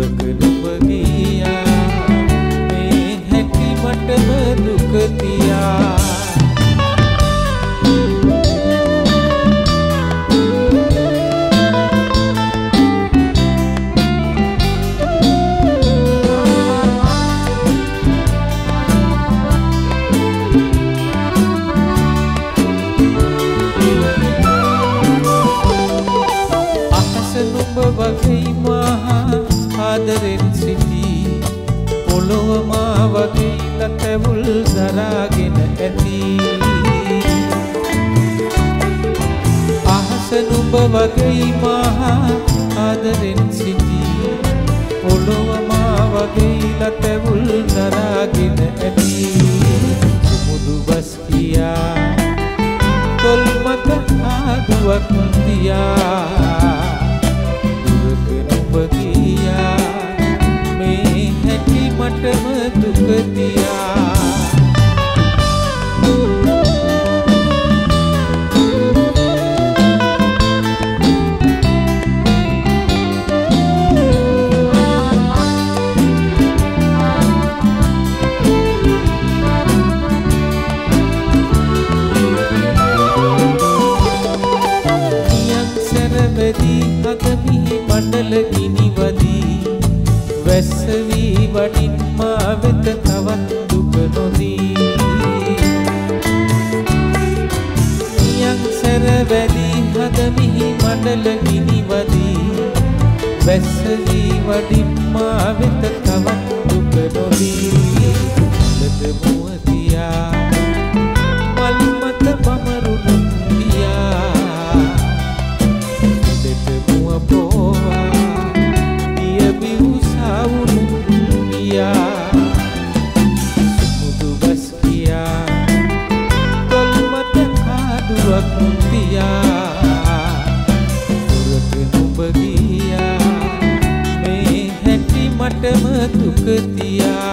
look good. පොළොව මා වගේ ලතැවුල් දරාගෙන ඇති. අහස නුඹ වගේ මහා ආදරෙන් සිටි පොළොව මා වගේ ලතැවුල් දරාගෙන ඇති. සුමුදු බස් කියා තොල් මත ආදුවක් තියා වැස්ස වී වඩින් මා වෙත තවත් දුක නොදී. නියම් සැරවැදී අගමිහි මණ්ඩල ගිනිවදී වැස්ස වී වඩින් මා වෙත තවත් දුක නොදී. කාදුවක් තියා දුරට නුඹ ගියා. මේ හැටි මටම දුක තියා.